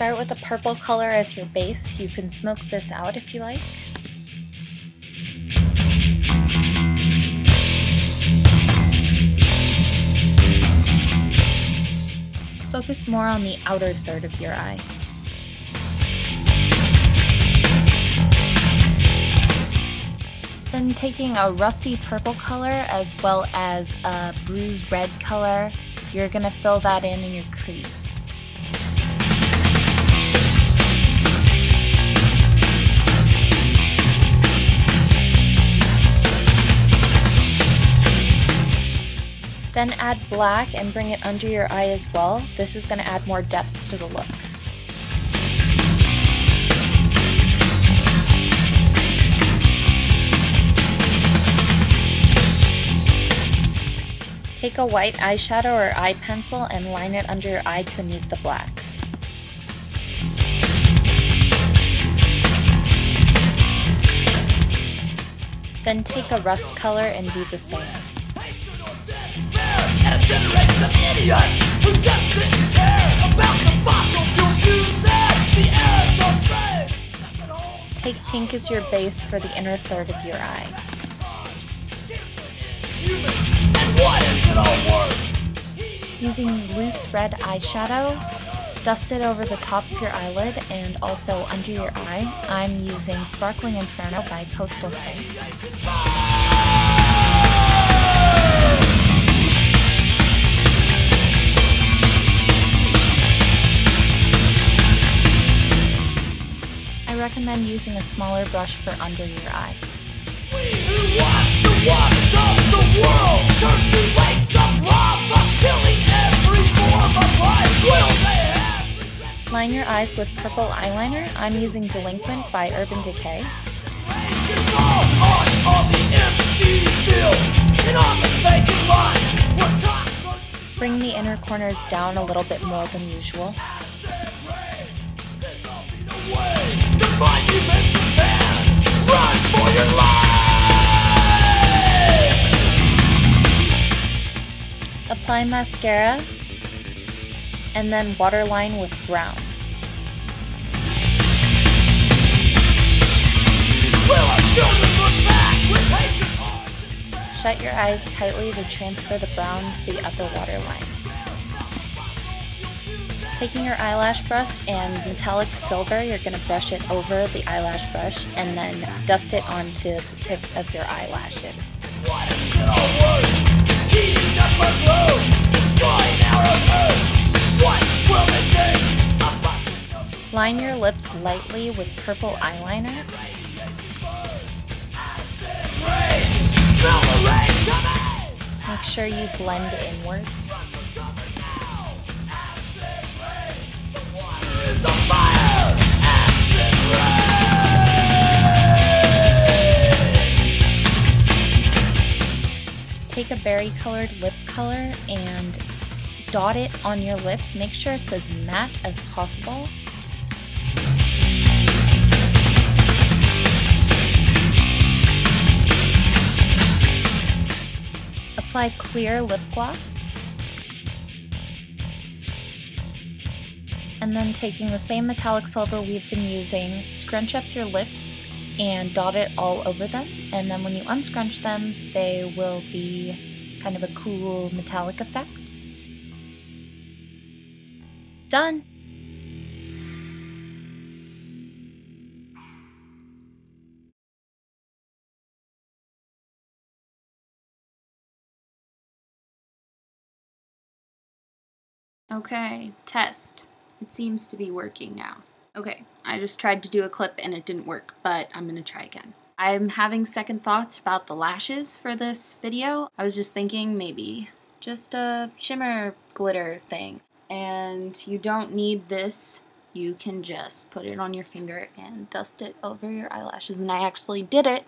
Start with a purple color as your base. You can smoke this out if you like. Focus more on the outer third of your eye. Then taking a rusty purple color as well as a bruised red color, you're going to fill that in in your crease. Then add black and bring it under your eye as well. This is going to add more depth to the look. Take a white eyeshadow or eye pencil and line it under your eye to meet the black. Then take a rust color and do the same. Take pink as your base for the inner third of your eye. Using loose red eyeshadow, dust it over the top of your eyelid and also under your eye. I'm using Sparkling Inferno by Coastal Scents. Using a smaller brush for under your eye. Line your eyes with purple eyeliner. I'm using Delinquent by Urban Decay. Bring the inner corners down a little bit more than usual. Apply mascara and then waterline with brown. Shut your eyes tightly to transfer the brown to the upper waterline. Taking your eyelash brush and metallic silver, you're going to brush it over the eyelash brush and then dust it onto the tips of your eyelashes. Line your lips lightly with purple eyeliner. Make sure you blend inwards. Take a berry colored lip color and dot it on your lips. Make sure it's as matte as possible. Apply clear lip gloss. And then taking the same metallic silver we've been using, scrunch up your lips and dot it all over them. And then when you unscrunch them, they will be kind of a cool metallic effect. Done! Okay, test. It seems to be working now. Okay, I just tried to do a clip and it didn't work, but I'm gonna try again. I'm having second thoughts about the lashes for this video. I was just thinking maybe just a shimmer glitter thing. And you don't need this. You can just put it on your finger and dust it over your eyelashes. And I actually did it.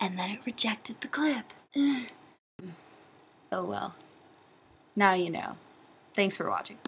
and then it rejected the clip. oh well. Now you know. Thanks for watching.